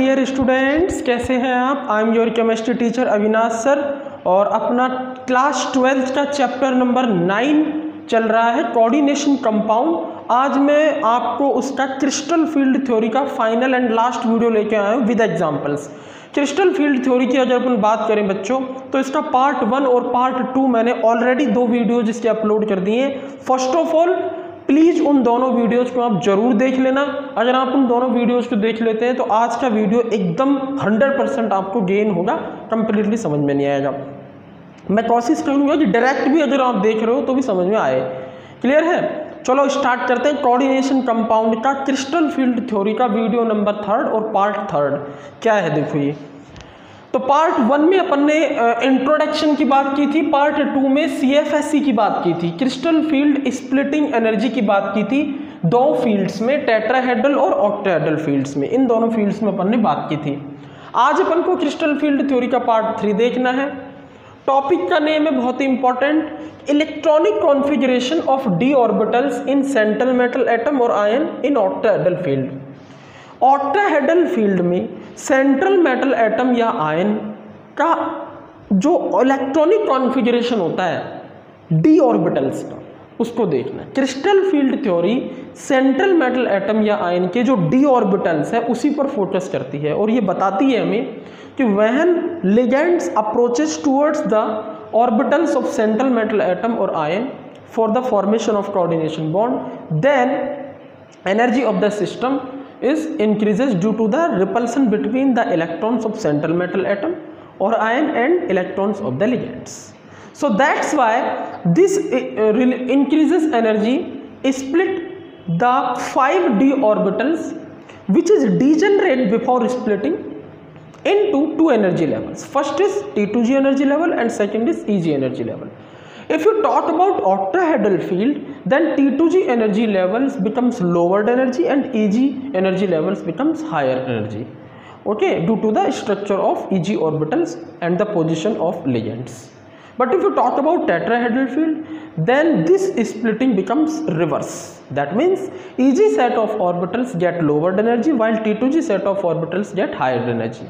Dear students कैसे हैं आप? I am your chemistry teacher Avinash sir और अपना क्लास ट्वेल्थ का चैप्टर नंबर नाइन चल रहा है कोऑर्डिनेशन कंपाउंड आज मैं आपको उसका क्रिस्टल फ़ील्ड थ्योरी का फाइनल एंड लास्ट वीडियो लेके आया हूँ with examples crystal field theory की अगर अपन बात करें बच्चों तो इसका पार्ट वन और पार्ट टू मैंने ऑलरेडी दो वीडियो जिसके अपलोड कर दिए हैं. फ़र्स्ट ऑफ़ ऑल प्लीज़ उन दोनों वीडियोज़ को आप ज़रूर देख लेना। अगर आप उन दोनों वीडियोज़ को देख लेते हैं तो आज का वीडियो एकदम 100 परसेंट आपको गेन होगा। कंप्लीटली समझ में नहीं आएगा मैं कोशिश करूँगा कि डायरेक्ट भी अगर आप देख रहे हो तो भी समझ में आए। क्लियर है? चलो स्टार्ट करते हैं। कोऑर्डिनेशन कंपाउंड का क्रिस्टल फ़ील्ड थ्योरी का वीडियो नंबर थर्ड और पार्ट थर्ड क्या है देखो ये? तो पार्ट वन में अपन ने इंट्रोडक्शन की बात की थी पार्ट टू में सी की बात की थी क्रिस्टल फ़ील्ड स्प्लिटिंग एनर्जी की बात की थी, दो फील्ड्स में टेट्राहेड्रल और ऑक्टाहेड्रल फील्ड्स में, इन दोनों फील्ड्स में अपन ने बात की थी। आज अपन को क्रिस्टल फ़ील्ड थ्योरी का पार्ट थ्री देखना है। टॉपिक का नेम है बहुत ही important electronic configuration of D orbitals in central metal atom और ion in octahedral field octahedral field में सेंट्रल मेटल एटम या आयन का जो इलेक्ट्रॉनिक कॉन्फ़िगरेशन होता है डी ऑर्बिटल्स का, उसको देखना crystal field theory central metal atom या आयन के जो डी ऑर्बिटल्स है, उसी पर फोकस करती है और ये बताती है हमें कि when ligands approaches towards the orbitals of central metal atom और ion for the formation of coordination bond then energy of the system is increases due to the repulsion between the electrons of central metal atom or ion and electrons of the ligands. So that's why this uh, increases energy split the 5d orbitals which is degenerate before splitting into two energy levels. First is T2g energy level and second is EG energy level. If you talk about octahedral field, then T2G energy levels becomes lowered energy and EG energy levels becomes higher hmm. energy. Okay, due to the structure of EG orbitals and the position of ligands. But if you talk about tetrahedral field, then this splitting becomes reverse. That means EG set of orbitals get lowered energy while T2G set of orbitals get higher energy.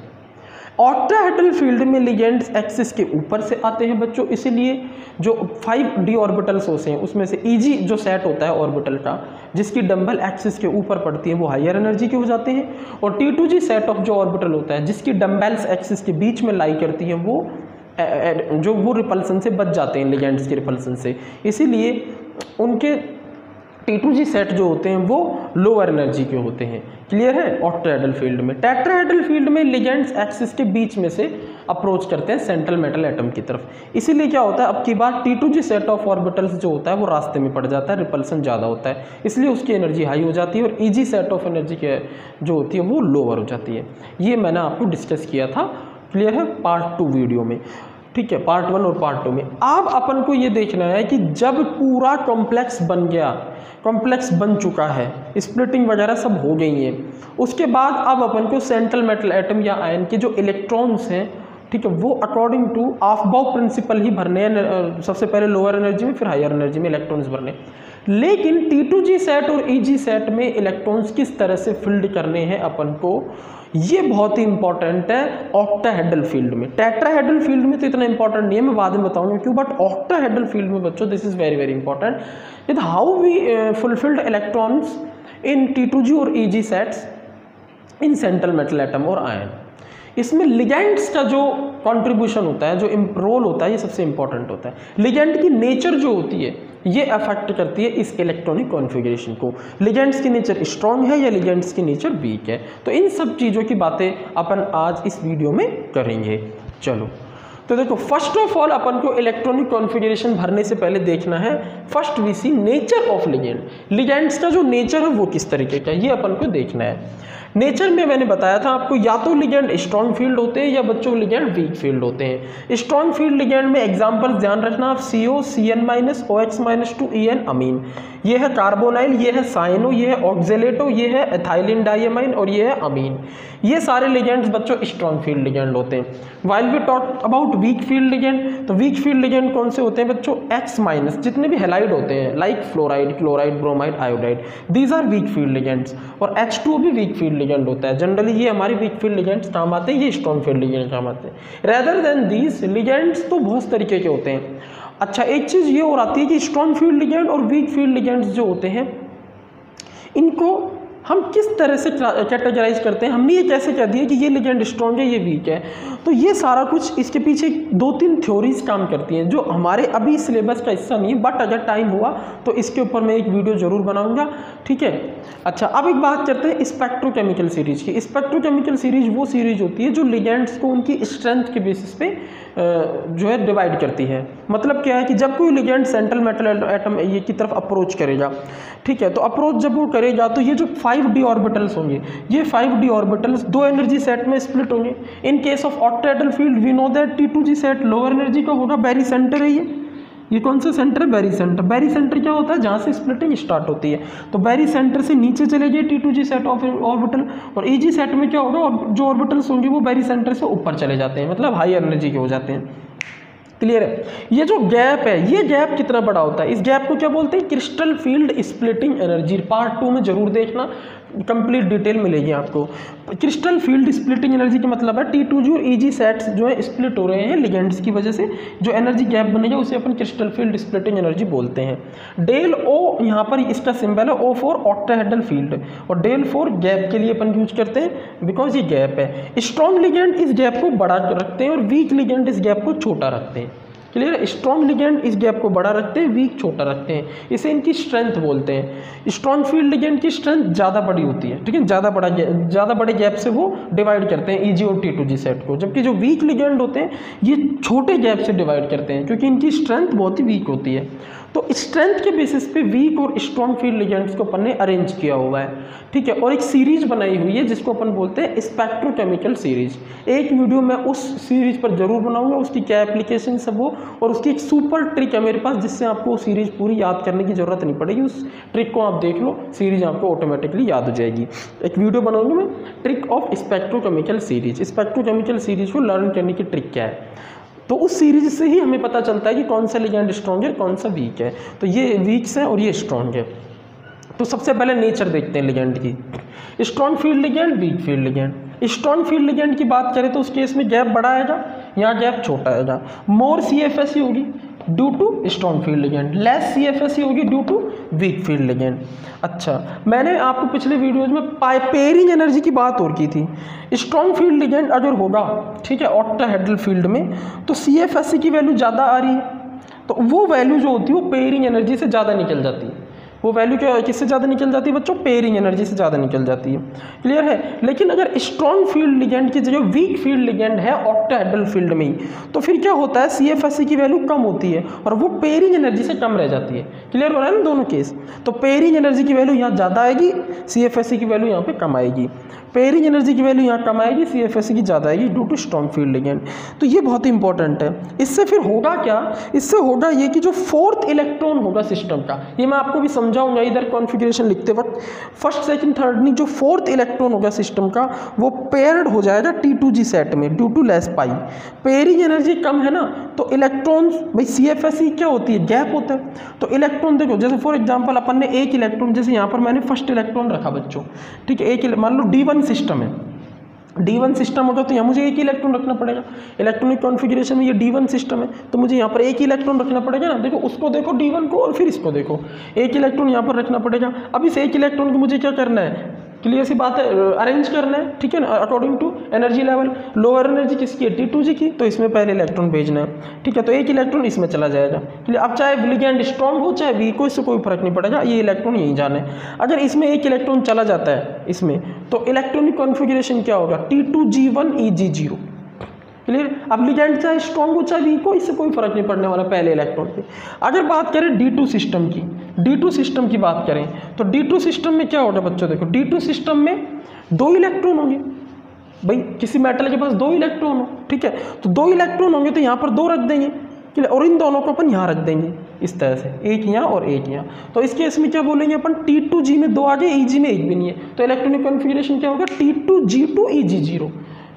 Octahedral field में ligands axis के ऊपर से आते हैं बच्चों, इसीलिए जो five D orbitals होते हैं, उसमें से ईजी जो सेट होता है ऑर्बिटल का, जिसकी डंबल एक्सिस के ऊपर पड़ती है, वो हायर एनर्जी के हो जाते हैं। और T two G set of जो ऑर्बिटल होता है, जिसकी डम्बेल्स एक्सिस के बीच में लाई करती है, वो जो वो रिपल्सन से बच जाते हैं, लिगेंड्स के रिपल्सन से। इसीलिए उनके टी टू जी सेट जो होते हैं, वो लोअर एनर्जी के होते हैं। क्लियर है ऑक्टाहेड्रल फ़ील्ड में? टेट्राहेड्रल फ़ील्ड में लिगेंड्स एक्सिस के बीच में से अप्रोच करते हैं सेंट्रल मेटल एटम की तरफ़। इसीलिए क्या होता है, अब की बार T two G set of orbitals जो होता है, वो रास्ते में पड़ जाता है रिपल्सन ज़्यादा होता है। इसलिए उसकी एनर्जी हाई हो जाती है और ईजी सेट ऑफ़ एनर्जी जो होती है, वो लोअर हो जाती है। ये मैंने आपको डिस्कस किया था। क्लियर है? पार्ट टू वीडियो में। ठीक है पार्ट वन और पार्ट टू में। अब अपन को ये देखना है कि जब पूरा कॉम्प्लेक्स बन गया कॉम्प्लेक्स बन चुका है स्प्लिटिंग वगैरह सब हो गई है, उसके बाद अब अपन को सेंट्रल मेटल एटम या आयन के जो इलेक्ट्रॉन्स हैं, ठीक है, वो अकॉर्डिंग टू ऑफबाउ प्रिंसिपल ही भरने हैं सबसे पहले लोअर एनर्जी में, फिर हायर एनर्जी में इलेक्ट्रॉन्स भरने लेकिन टी टू जी सेट और ई जी सेट में इलेक्ट्रॉन्स किस तरह से फिल्ड करने हैं अपन को? ये बहुत ही इंपॉर्टेंट है ऑक्टाहेड्रल फ़ील्ड में। टेट्राहेड्रल फ़ील्ड में तो इतना इंपॉर्टेंट नहीं है, मैं बाद में बताऊँगा क्यों बट ऑक्टाहेड्रल फ़ील्ड में बच्चों this is very very important how we fulfilled electrons in T और E sets in central metal atom और आयन इसमें लिगेंड्स का जो कंट्रीब्यूशन होता है, जो रोल होता है, ये सबसे इंपॉर्टेंट होता है। लिगेंड की नेचर जो होती है, ये अफेक्ट करती है इस इलेक्ट्रॉनिक कॉन्फ़िगरेशन को। लिगेंड्स की नेचर स्ट्रॉन्ग है या लिगेंड्स की नेचर वीक है? तो इन सब चीज़ों की बातें अपन आज इस वीडियो में करेंगे। चलो। तो देखो फ़र्स्ट ऑफ़ ऑल अपन को इलेक्ट्रॉनिक कॉन्फ़िगरेशन भरने से पहले देखना है first we see nature of ligand ligands का जो नेचर है, वो किस तरीके का ये अपन को देखना है। नेचर में मैंने बताया था आपको, या तो लिगेंड स्ट्रॉन्ग फ़ील्ड होते हैं या बच्चों लिगेंड वीक फ़ील्ड होते हैं। स्ट्रॉन्ग फ़ील्ड लिगेंड में एग्ज़ाम्पल ध्यान रखना आप C O C N minus O X minus two E N amine ये है कार्बोनाइल, ये है साइनो, ये है ऑक्जेलेटो, ये है एथाइलिन डाइमाइन और ये है अमीन। ये सारे लिगेंड्स बच्चों स्ट्रॉन्ग फ़ील्ड लिगेंड होते हैं। While we talk about weak field ligand तो वीक फ़ील्ड लिगेंड कौन से होते हैं बच्चों? एक्स माइनस जितने भी हेलाइड होते हैं like fluoride chloride bromide iodide these are weak field ligands और एच टू भी वीक फ़ील्ड लिगेंड होता है। जनरली ये हमारे वीक फ़ील्ड लिगेंड्स काम आते हैं, ये स्ट्रॉन्ग फ़ील्ड लिगेंड काम आते हैं। रेदर देन दीज लिगेंड्स तो बहुत तरीके के होते हैं। अच्छा एक चीज़ ये और आती है कि स्ट्रॉन्ग फ़ील्ड लिगेंड और वीक फ़ील्ड लिगेंड्स जो होते हैं, इनको हम किस तरह से कैटेगराइज करते हैं? हमने ये कैसे कह दिया कि ये लिगेंड स्ट्रॉन्ग है, ये वीक है? तो ये सारा कुछ इसके पीछे दो तीन थ्योरीज काम करती हैं, जो हमारे अभी सिलेबस का हिस्सा नहीं है बट अगर टाइम हुआ तो इसके ऊपर मैं एक वीडियो ज़रूर बनाऊँगा, ठीक है? अच्छा अब एक बात करते हैं स्पेक्ट्रोकेमिकल सीरीज़ की। स्पेक्ट्रोकेमिकल सीरीज़ वो सीरीज़ होती है जो लिगेंड्स को उनकी स्ट्रेंथ के बेसिस पे जो है डिवाइड करती है। मतलब क्या है कि जब कोई लिगेंड सेंट्रल मेटल एटम ये की तरफ़ अप्रोच करेगा, ठीक है? तो अप्रोच जब वो करेगा तो ये जो फाइव डी ऑर्बिटल्स होंगे। ये फाइव डी ऑर्बिटल्स दो एनर्जी सेट में स्प्लिट होंगे। In case of octahedral field we know that T two G set lower energy का होगा बैरी सेंटर है ये। ये कौन सा सेंटर है बेरी सेंटर बेरी सेंटर क्या होता है? जहाँ से स्प्लिटिंग स्टार्ट होती है। तो बैरी सेंटर से नीचे चले गए T two G set of orbital और ई जी सेट में क्या होगा? जो ऑर्बिटल्स होंगे वो बेरी सेंटर से ऊपर चले जाते हैं। मतलब हाई एनर्जी के हो जाते हैं। क्लियर है। ये जो गैप है, ये गैप कितना बड़ा होता है? इस गैप को क्या बोलते हैं? Crystal field splitting energy. Part two में ज़रूर देखना। कंप्लीट डिटेल मिलेगी आपको। क्रिस्टल फ़ील्ड स्प्लिटिंग एनर्जी का मतलब है T two G G sets जो है स्प्लिट हो रहे हैं लिगेंड्स की वजह से, जो एनर्जी गैप बनेगा, उसे अपन क्रिस्टल फ़ील्ड स्प्लिटिंग एनर्जी बोलते हैं। डेल ओ यहाँ पर इसका सिंबल है ओ फॉर ऑक्टाहेड्रल फ़ील्ड और डेल फोर गैप के लिए अपन यूज़ करते हैं बिकॉज़ ये गैप है। स्ट्रॉन्ग लिगेंड इस गैप को बड़ा रखते हैं और वीक लिगेंड इस गैप को छोटा रखते हैं। क्लियर स्ट्रॉन्ग लिगेंड इस गैप को बड़ा रखते हैं वीक छोटा रखते हैं। इसे इनकी स्ट्रेंथ बोलते हैं। स्ट्रॉन्ग फ़ील्ड लिगेंड की स्ट्रेंथ ज़्यादा बड़ी होती है, ठीक है? ज़्यादा बड़ा ज़्यादा बड़े गैप से वो डिवाइड करते हैं ईजी और टी टू जी सेट को। जबकि जो वीक लिगेंड होते हैं, ये छोटे गैप से डिवाइड करते हैं, क्योंकि इनकी स्ट्रेंथ बहुत ही वीक होती है। तो स्ट्रेंथ के बेसिस पे वीक और स्ट्रॉन्ग फ़ील्ड लिगेंड्स को अपन ने अरेंज किया हुआ है। ठीक है, और एक सीरीज़ बनाई हुई है, जिसको अपन बोलते हैं स्पेक्ट्रोकेमिकल सीरीज़ एक वीडियो मैं उस सीरीज़ पर ज़रूर बनाऊँगा, उसकी क्या एप्लीकेशन सब हो और उसकी एक सुपर ट्रिक है मेरे पास, जिससे आपको सीरीज़ पूरी याद करने की ज़रूरत नहीं पड़ेगी। उस ट्रिक को आप देख लो सीरीज़ आपको ऑटोमेटिकली याद हो जाएगी। एक वीडियो बनाऊँगी मैं trick of spectrochemical series spectrochemical series को लर्न करने की ट्रिक क्या है? तो उस सीरीज़ से ही हमें पता चलता है कि कौन सा लिगेंड स्ट्रॉन्ग है, कौन सा वीक है। तो ये वीक्स है और ये स्ट्रॉन्ग है। तो सबसे पहले नेचर देखते हैं लिगेंड की। Strong field ligand weak field ligand strong field ligand की बात करें तो उस केस में गैप बड़ा आएगा यहाँ गैप छोटा आएगा मोर सी होगी। Due to strong field ligand less C F S C होगी due to weak field ligand अच्छा मैंने आपको पिछले वीडियोज़ में पेयरिंग एनर्जी की बात और की थी। स्ट्रॉन्ग फ़ील्ड लेजेंड अगर होगा, ठीक है ऑक्टाहेड्रल फ़ील्ड में तो सी एफ़ एस सी की वैल्यू ज़्यादा आ रही है। तो वो वैल्यू जो होती है, वो पेयरिंग एनर्जी से ज़्यादा निकल जाती है। वो वैल्यू क्या किससे ज़्यादा निकल जाती है बच्चों? पेयरिंग एनर्जी से ज़्यादा निकल जाती है। क्लियर है? लेकिन अगर स्ट्रॉन्ग फ़ील्ड लिगेंड की जगह वीक फ़ील्ड लिगेंड है ऑक्टाहेड्रल फ़ील्ड में ही तो फिर क्या होता है? सी एफ़ एस सी की वैल्यू कम होती है और वो पेयरिंग एनर्जी से कम रह जाती है। क्लियर हो रहा है ना दोनों केस तो पेयरिंग एनर्जी की वैल्यू यहाँ ज़्यादा आएगी सी एफ़ एस सी की वैल्यू यहाँ पर कम आएगी। पेयरिंग एनर्जी की वैल्यू यहाँ कम आएगी सी एफ़ एस सी की ज़्यादा आएगी due to strong field ligand तो ये बहुत ही इंपॉर्टेंट है। इससे फिर होगा क्या? इससे होगा ये कि जो फोर्थ इलेक्ट्रॉन होगा सिस्टम का, ये मैं आपको भी समझाऊँगा इधर कॉन्फ़िगरेशन लिखते वक्त। फ़र्स्ट सेकंड थर्ड नहीं, जो फोर्थ इलेक्ट्रॉन होगा सिस्टम का, वो पेयर्ड हो जाएगा टी टू जी सेट में due to less pi pairing energy कम है ना तो इलेक्ट्रॉन भाई सी एफ़ एस सी क्या होती है? गैप होता है। तो इलेक्ट्रॉन देखो, जैसे फॉर एग्ज़ाम्पल अपन ने एक इलेक्ट्रॉन जैसे यहाँ पर मैंने फ़र्स्ट इलेक्ट्रॉन रखा बच्चों। ठीक है, एक मान लो डी वन सिस्टम है। डी वन सिस्टम होगा तो यहाँ मुझे एक ही इलेक्ट्रॉन रखना पड़ेगा। इलेक्ट्रॉनिक कॉन्फ़िगरेशन में ये डी वन सिस्टम है तो मुझे यहाँ पर एक ही इलेक्ट्रॉन रखना पड़ेगा ना। देखो, उसको देखो डी वन को और फिर इसको देखो। एक इलेक्ट्रॉन यहाँ पर रखना पड़ेगा। अब इस एक इलेक्ट्रॉन को मुझे क्या करना है? क्लियर सी बात है? अरेंज करना है, ठीक है ना? According to energy level lower energy किसकी है? टी टू जी की। तो इसमें पहले इलेक्ट्रॉन भेजना है, ठीक है? तो एक इलेक्ट्रॉन इसमें चला जाएगा। क्लियर अब चाहे लिगेंड स्ट्रॉन्ग हो, चाहे वीक हो, इससे कोई फ़र्क नहीं पड़ेगा। ये इलेक्ट्रॉन यहीं जाना है। अगर इसमें एक इलेक्ट्रॉन चला जाता है, इसमें तो इलेक्ट्रॉनिक कॉन्फिग्रेशन क्या होगा? T two G one E G zero clear अब लिगेंड चाहे स्ट्रॉन्ग हो, चाहे वीक हो, इससे कोई फ़र्क नहीं पड़ने वाला पहले इलेक्ट्रॉन पे। अगर बात करें डी टू सिस्टम की डी टू सिस्टम की बात करें तो डी टू सिस्टम में क्या होगा बच्चों, देखो डी टू सिस्टम में दो इलेक्ट्रॉन होंगे। भाई, किसी मेटल के पास दो इलेक्ट्रॉन हो, ठीक है? तो दो इलेक्ट्रॉन होंगे तो यहाँ पर दो रख देंगे क्लियर और इन दोनों को अपन यहाँ रख देंगे, इस तरह से, एक यहाँ और एक यहाँ। तो इस केस में क्या बोलेंगे अपन? टी टू जी में दो आगे ई जी में एक भी नहीं है। तो इलेक्ट्रॉनिक कॉन्फिगरेशन क्या होगा? T two G two E G zero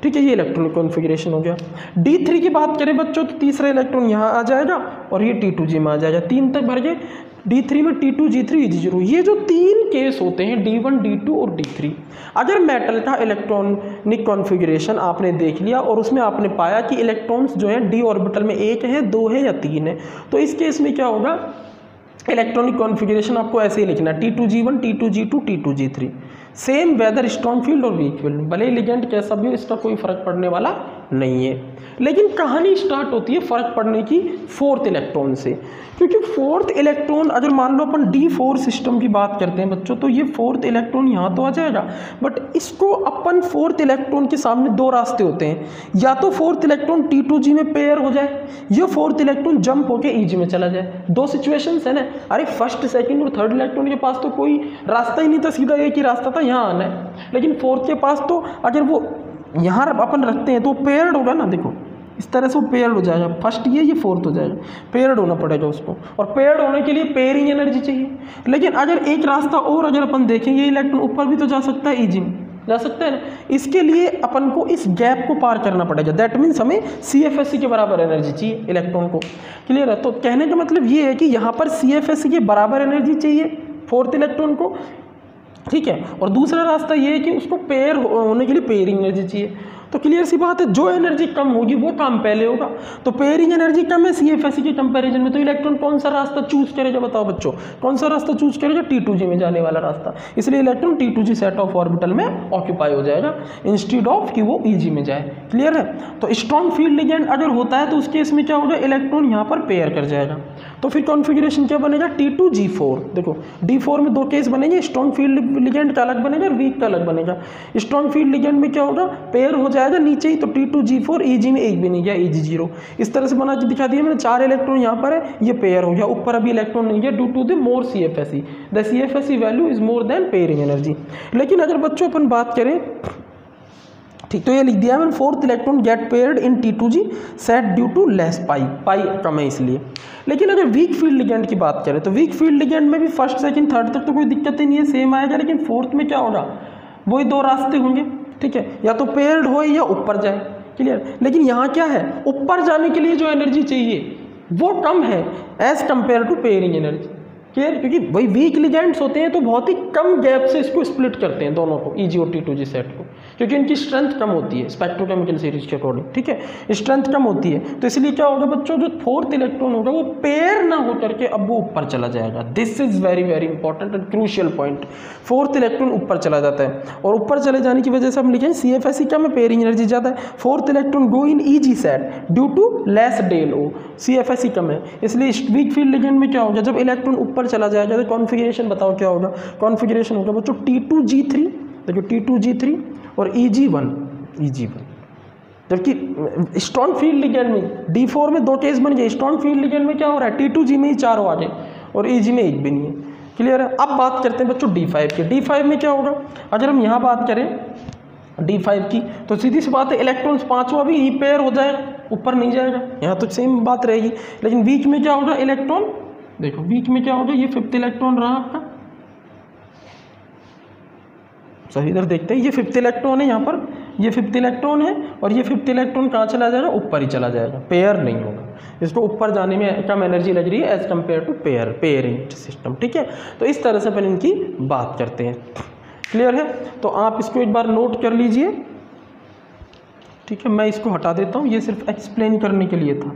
ठीक है, ये इलेक्ट्रॉनिक कॉन्फ़िगरेशन हो गया। डी थ्री की बात करें बच्चों तो तीसरा इलेक्ट्रॉन यहाँ आ जाएगा और ये टी टू जी में आ जाएगा। तीन तक भर गए। डी थ्री में T two G three G zero ये जो तीन केस होते हैं डी वन डी टू और डी थ्री अगर मेटल का इलेक्ट्रॉनिक कॉन्फ़िगरेशन आपने देख लिया और उसमें आपने पाया कि इलेक्ट्रॉन्स जो है डी ऑर्बिटल में एक है, दो है या तीन है तो इस केस में क्या होगा? इलेक्ट्रॉनिक कॉन्फ़िगरेशन आपको ऐसे ही लिखना T two G one T two G two T two G three same whether strong field और वीक फ़ील्ड भले लिगेंड कैसा भी हो इसका कोई फ़र्क पड़ने वाला नहीं है। लेकिन कहानी स्टार्ट होती है फ़र्क पड़ने की फोर्थ इलेक्ट्रॉन से। क्योंकि फोर्थ इलेक्ट्रॉन अगर मान लो अपन डी फोर सिस्टम की बात करते हैं बच्चों तो ये फोर्थ इलेक्ट्रॉन यहाँ तो आ जाएगा। बट इसको अपन फोर्थ इलेक्ट्रॉन के सामने दो रास्ते होते हैं। या तो fourth electron T two G में पेयर हो जाए, या फोर्थ इलेक्ट्रॉन जंप होकर ई जी में चला जाए। दो सिचुएशन है ना। अरे फ़र्स्ट सेकेंड और थर्ड इलेक्ट्रॉन के पास तो कोई रास्ता ही नहीं था, सीधा एक ही रास्ता था, यहाँ आना है। लेकिन फोर्थ के पास तो अगर वो यहाँ अपन रखते हैं तो पेयर्ड होगा ना, देखो, इस तरह से वो पेयर्ड हो जाएगा। फ़र्स्ट ये ये फोर्थ हो जाएगा। पेयर्ड होना पड़ेगा उसको। और पेयर्ड होने के लिए पेयरिंग एनर्जी चाहिए। लेकिन अगर एक रास्ता और अगर अपन देखें ये इलेक्ट्रॉन ऊपर भी तो जा सकता है में। जा सकते हैं ना? इसके लिए अपन को इस गैप को पार करना पड़ेगा। दैट मीन्स हमें सी एफ़ एस सी के बराबर एनर्जी चाहिए इलेक्ट्रॉन को। क्लियर है? तो कहने का मतलब ये है कि यहाँ पर सी एफ़ एस सी के बराबर एनर्जी चाहिए फोर्थ इलेक्ट्रॉन को। ठीक है? और दूसरा रास्ता ये है कि उसको पेयर होने के लिए पेयरिंग एनर्जी चाहिए। तो क्लियर सी बात है, जो एनर्जी कम होगी, वो काम पहले होगा। तो पेयरिंग एनर्जी कम है सी के कंपेरिजन में। तो इलेक्ट्रॉन कौन सा रास्ता चूज़ करेगा बताओ बच्चों? कौन सा रास्ता चूज़ करेगा? टी टू जी में जाने वाला रास्ता। इसलिए electron T two G set of orbital में ऑक्यूपाई हो जाएगा इंस्टीड ऑफ़ कि वो ई जी में जाए। क्लियर है? तो स्ट्रॉन्ग फ़ील्ड लिगेंड अगर होता है तो उस केस में क्या होगा? इलेक्ट्रॉन यहाँ पर पेयर कर जाएगा। तो फिर कॉन्फ़िगरेशन क्या बनेगा? टी टू जी फोर देखो डी फोर में दो केस बनेंगे स्ट्रॉन्ग फ़ील्ड लिगेंड का अलग बनेगा और वीक का अलग बनेगा। स्ट्रॉन्ग फ़ील्ड लिगेंड में क्या होगा? पेयर हो जाएगा नीचे ही तो T two G four E G में एक भी नहीं गया ई जी ज़ीरो इस तरह से बना दिखा दिया मैंने, चार इलेक्ट्रॉन यहाँ पर है, ये पेयर हो गया। ऊपर अभी इलेक्ट्रॉन नहीं है due to the more C F S E the C F S E value is more than pairing energy लेकिन अगर बच्चों अपन बात करें, ठीक तो ये लिख दिया मैंने fourth electron get paired in T two G set due to less pi pi कम है इसलिए। लेकिन अगर वीक फ़ील्ड लिगेंड की बात करें तो वीक फ़ील्ड लिगेंड में भी फ़र्स्ट सेकंड थर्ड तक तो कोई दिक्कत ही नहीं है सेम आएगा, लेकिन फोर्थ में क्या होगा? वही दो रास्ते होंगे। ठीक है? या तो पेयर्ड हो या ऊपर जाए क्लियर लेकिन यहाँ क्या है? ऊपर जाने के लिए जो एनर्जी चाहिए, वो कम है as compare to pairing energy clear क्योंकि वही वीक लिगेंड्स होते हैं तो बहुत ही कम गैप से इसको स्प्लिट करते हैं दोनों को ई जी और टी टू जी सेट को। क्योंकि इनकी स्ट्रेंथ कम होती है स्पेक्ट्रोकेमिकल सीरीज़ के अकॉर्डिंग ठीक है? स्ट्रेंथ कम होती है तो इसलिए क्या होगा बच्चों, जो फोर्थ इलेक्ट्रॉन होगा, वो पेयर ना हो करके अब वो ऊपर चला जाएगा। This is very very important and crucial point fourth electron ऊपर चला जाता है और ऊपर चले जाने की वजह से हम लिखें सी एफ़ एस सी कम है पेयरिंग एनर्जी ज़्यादा है? Fourth electron go in E G set due to less del O C F S C कम है। इसलिए वीक फ़ील्ड लिगेंड में क्या होगा? जब इलेक्ट्रॉन ऊपर चला जाएगा। तो कॉन्फिग्रेशन बताओ क्या होगा? कॉन्फिग्रेशन होगा बच्चों टी टू जी थ्री देखो टी टू जी थ्री और E G one E G one जबकि स्ट्रॉन्ग फ़ील्ड लिगेंड में डी फोर में दो केस बन गए। स्ट्रॉन्ग फ़ील्ड लिगेंड में क्या हो रहा है? टी टू जी में ही चारों आ गए और ई जी में एक भी नहीं है। क्लियर है? अब बात करते हैं बच्चों डी फाइव की। डी फाइव में क्या होगा? अगर हम यहाँ बात करें डी फाइव की तो सीधी सी बात है इलेक्ट्रॉन्स पांचवा भी ई पेयर हो जाएगा ऊपर नहीं जाएगा। यहाँ तो सेम बात रहेगी। लेकिन बीच में क्या होगा? इलेक्ट्रॉन देखो, बीच में क्या होगा ये फिफ्थ इलेक्ट्रॉन रहा आपका। सही, इधर देखते हैं। ये फिफ्थ इलेक्ट्रॉन है यहाँ पर। ये फिफ्थ इलेक्ट्रॉन है और ये फिफ्थ इलेक्ट्रॉन कहाँ चला जाएगा? ऊपर ही चला जाएगा। पेयर नहीं होगा। इसको ऊपर जाने में कम एनर्जी लग रही है? As compare to pair pairing system ठीक है? तो इस तरह से अपन इनकी बात करते हैं। क्लियर है? तो आप इसको एक बार नोट कर लीजिए। ठीक है, मैं इसको हटा देता हूँ। ये सिर्फ़ एक्सप्लेन करने के लिए था।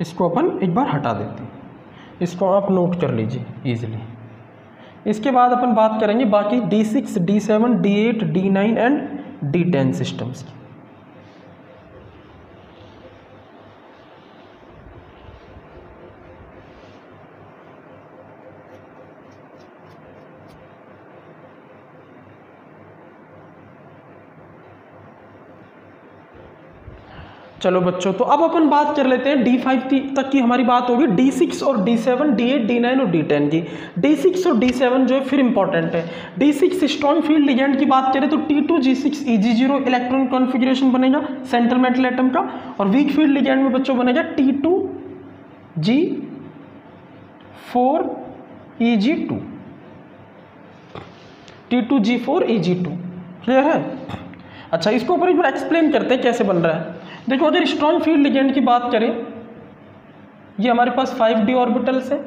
इसको अपन एक बार हटा देते हैं। इसको आप नोट कर लीजिए ईजिली इसके बाद अपन बात करेंगे बाकी D six D seven D eight D nine and D ten systems की। चलो बच्चों तो अब अपन बात कर लेते हैं डी फाइव तक की हमारी बात होगी डी सिक्स और D seven D eight D nine और डी टेन की। डी सिक्स और डी सेवन जो है फिर इंपॉर्टेंट है। D six strong field ligand की बात करें तो T two G six E G zero electron configuration बनेगा सेंट्रल मेटल एटम का, और वीक फ़ील्ड लिगेंड में बच्चों बनेगा T two G four E G two T two G four E G two clear है? अच्छा इसको ऊपर एक बार एक्सप्लेन करते हैं कैसे बन रहा है। देखो, अगर स्ट्रॉन्ग फ़ील्ड लिगेंड की बात करें, ये हमारे पास फाइव डी ऑर्बिटल्स है।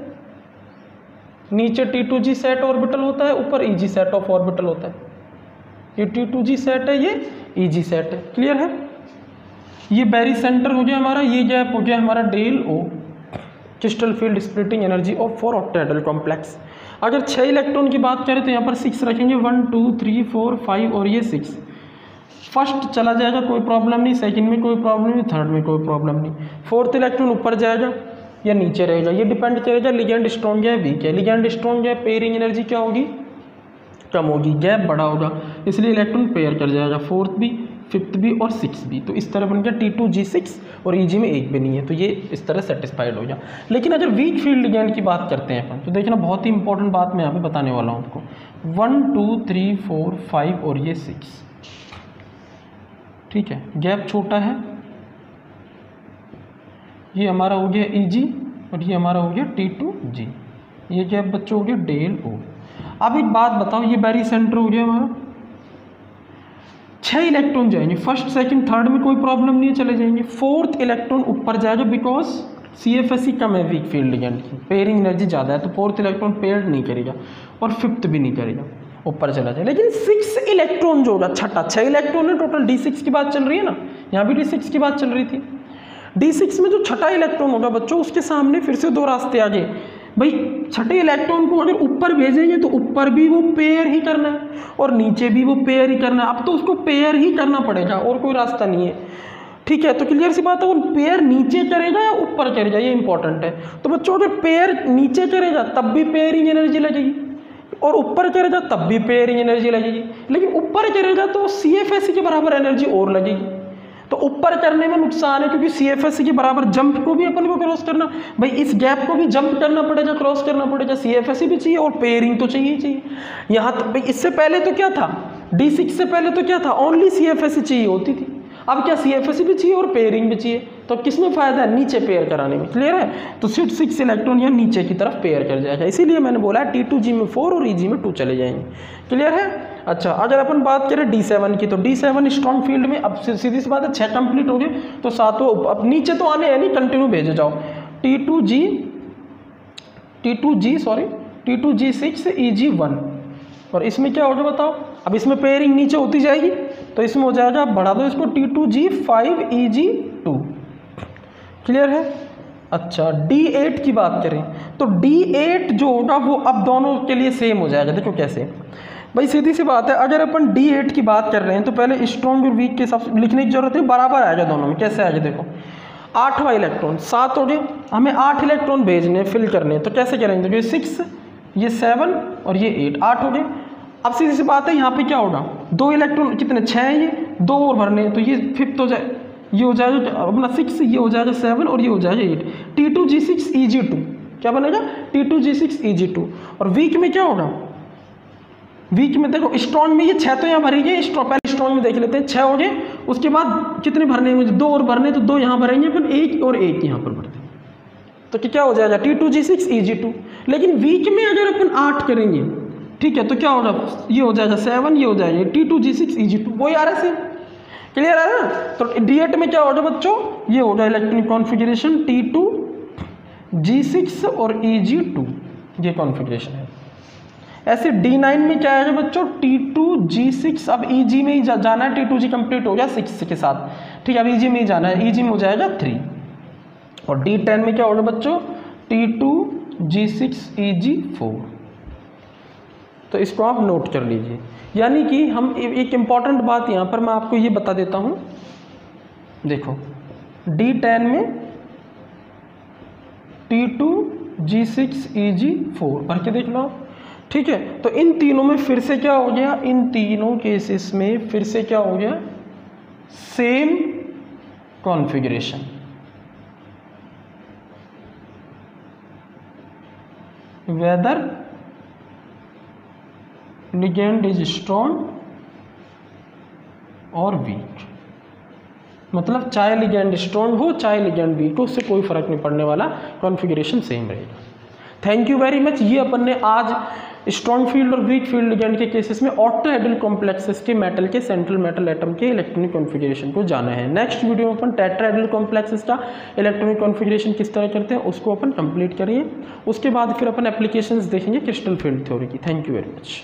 नीचे T two G set orbital होता है, ऊपर E G set of orbital होता है। ये टी टू जी सेट है, ये ई जी सेट है। क्लियर है? ये बैरी सेंटर हो गया हमारा, ये गैप हो गया हमारा del O crystal field splitting energy of four octahedral complex अगर छः इलेक्ट्रॉन की बात करें तो यहाँ पर सिक्स रखेंगे one two three four five और ये सिक्स फ़र्स्ट चला जाएगा, कोई प्रॉब्लम नहीं सेकंड में कोई प्रॉब्लम नहीं थर्ड में कोई प्रॉब्लम नहीं। फोर्थ इलेक्ट्रॉन ऊपर जाएगा या नीचे रहेगा, ये डिपेंड करेगा लिगेंड स्ट्रॉन्ग है वीक है। लिगेंड स्ट्रॉन्ग है पेयरिंग एनर्जी क्या होगी? कम होगी गैप बड़ा होगा। इसलिए इलेक्ट्रॉन पेयर कर जाएगा फोर्थ भी फिफ्थ भी और सिक्स भी। तो इस तरह बन गया टी टू जी सिक्स और ई जी में एक भी नहीं है तो ये इस तरह सेटिस्फाइड हो गया। लेकिन अगर वीक फ़ील्ड लिगेंड की बात करते हैं अपन तो देखना बहुत ही इंपॉर्टेंट बात मैं यहाँ पे बताने वाला हूँ आपको। One two three four five और ये सिक्स ठीक है, गैप छोटा है। ये हमारा हो गया ई जी और ये हमारा हो गया टी टू जी ये गैप बच्चों हो गया डेल ओ अब एक बात बताओ, ये बैरी सेंटर हो गया हमारा। छः इलेक्ट्रॉन जाएँगे, फ़र्स्ट, सेकंड, थर्ड में कोई प्रॉब्लम नहीं है, चले जाएँगे। फोर्थ इलेक्ट्रॉन ऊपर जाएगा because C F S C कम है वीक फ़ील्ड की पेयरिंग एनर्जी ज़्यादा है तो फोर्थ इलेक्ट्रॉन पेयर नहीं करेगा और फिफ्थ भी नहीं करेगा। ऊपर चला जाए। लेकिन सिक्स इलेक्ट्रॉन जो होगा छठा छः इलेक्ट्रॉन है टोटल डी सिक्स की बात चल रही है ना? यहाँ भी डी सिक्स की बात चल रही थी। डी सिक्स में जो छठा इलेक्ट्रॉन होगा बच्चों, उसके सामने फिर से दो रास्ते आ गए भाई, छठे इलेक्ट्रॉन को अगर ऊपर भेजेंगे तो ऊपर भी वो पेयर ही करना है और नीचे भी वो पेयर ही करना है। अब तो उसको पेयर ही करना पड़ेगा और कोई रास्ता नहीं है। ठीक है तो क्लियर सी बात है, वो पेयर नीचे करेगा या ऊपर करेगा? ये इंपॉर्टेंट है। तो बच्चों, अगर पेयर नीचे करेगा, तब भी पेयरिंग एनर्जी लगेगी। और ऊपर करेगा तब भी पेयरिंग एनर्जी लगेगी। लेकिन ऊपर करेगा तो सी एफ़ एस सी के बराबर एनर्जी और लगेगी। तो ऊपर करने में नुकसान है, क्योंकि सी एफ़ एस सी के बराबर जंप को भी अपन को क्रॉस करना। भाई, इस गैप को भी जंप करना पड़ेगा क्रॉस करना पड़ेगा। सी एफ़ एस सी भी चाहिए और पेयरिंग तो चाहिए ही चाहिए। यहाँ तो भाई, इससे पहले तो क्या था? डी सिक्स से पहले तो क्या था? Only C F S C चाहिए होती थी। अब क्या सी एफ़ एस भी चाहिए और पेयरिंग भी चाहिए? तो किसमें फ़ायदा है? नीचे पेयर कराने में। क्लियर है? तो सिट सिक्स इलेक्ट्रॉन यहाँ नीचे की तरफ़ पेयर कर जाएगा। इसीलिए मैंने बोला टी टू जी में फोर और ई जी में टू चले जाएँगे। क्लियर है? अच्छा अगर अपन बात करें डी सेवन की तो डी सेवन स्ट्रॉन्ग फ़ील्ड में अब सीधी सी बात है छः कंप्लीट हो तो सातों अब नीचे तो आने नहीं कंटिन्यू भेजे जाओ। T two G T two G sorry T two G six E G one और इसमें क्या होगा बताओ? अब इसमें पेयरिंग नीचे होती जाएगी तो इसमें हो जाएगा बढ़ा दो इसको T two G five E G two clear है? अच्छा डी एट की बात करें तो डी एट जो होगा, वो अब दोनों के लिए सेम हो जाएगा। देखो कैसे। भाई, सीधी सी बात है, अगर अपन डी एट की बात कर रहे हैं तो पहले स्ट्रॉन्ग और वीक के सब लिखने की ज़रूरत है बराबर आएगा दोनों में। कैसे आएगा, देखो। आठवां इलेक्ट्रॉन सात हो गए, हमें आठ इलेक्ट्रॉन भेजने फिल करने तो कैसे करेंगे? देखो ये सिक्स ये सेवन और ये एट आठ हो गए। अब सीधी सी बात है, यहाँ पे क्या होगा? दो इलेक्ट्रॉन कितने? छः हैं ये। दो और भरने तो ये फिफ्थ हो जाए, ये हो जाएगा अपना सिक्स ये हो जाएगा सेवन और ये हो जाएगा eight T two G six E G two क्या बनेगा? T two G six E G two और वीक में क्या होगा? वीक में देखो स्ट्रॉन्ग में ये छः तो यहाँ भरेंगे पहले स्ट्रॉन्ग में देख लेते हैं छः हो गए, उसके बाद कितने भरने मुझे दो और भरने तो दो यहाँ भरेंगे, फिर एक और एक यहाँ पर भरते तो क्या हो जाएगा? T two G six E G two लेकिन वीक में अगर अपन आठ करेंगे ठीक है तो क्या होगा? ये हो जाएगा सेवन ये हो जाएगा T two G six E G two वही आ रहा है क्लियर है ना? तो डी एट में क्या होगा बच्चों? ये होगा electronic configuration T two G six और ई जी टू ये कॉन्फ़िगरेशन है। ऐसे डी नाइन में क्या आएगा बच्चों? टी टू जी सिक्स अब ई जी में ही जा, जाना है। टी टू जी कंप्लीट हो गया सिक्स के साथ। ठीक है अब ई जी में ही जाना है। ई जी में हो जाएगा थ्री और डी टेन में क्या होगा बच्चों? T two G six E G four तो इसको आप नोट कर लीजिए। यानी कि हम एक इंपॉर्टेंट बात यहाँ पर मैं आपको ये बता देता हूँ। देखो डी टेन में T two G six E G four भर के देख लो ठीक है तो इन तीनों में फिर से क्या हो गया? इन तीनों केसेस में फिर से क्या हो गया? Same configuration whether ligand is strong और वीक मतलब चाहे लिगेंड स्ट्रॉन्ग हो चाहे लिगेंड वीक हो, उससे कोई फ़र्क नहीं पड़ने वाला। कॉन्फ़िगरेशन सेम रहेगा। थैंक यू वेरी मच ये अपन ने आज स्ट्रॉन्ग फ़ील्ड और वीक फ़ील्ड लिगेंड के केसेस में ऑक्टाहेड्रल कॉम्प्लेक्सेस के मेटल के सेंट्रल मेटल एटम के इलेक्ट्रॉनिक कॉन्फ़िगरेशन को जाना है। नेक्स्ट वीडियो में अपन टेट्राहेड्रल कॉम्प्लेक्सेस का इलेक्ट्रॉनिक कॉन्फ़िगरेशन किस तरह करते हैं, उसको अपन कंप्लीट करिए उसके बाद फिर अपन एप्लीकेशंस देखेंगे क्रिस्टल फ़ील्ड थ्योरी की। Thank you very much